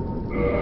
Yeah.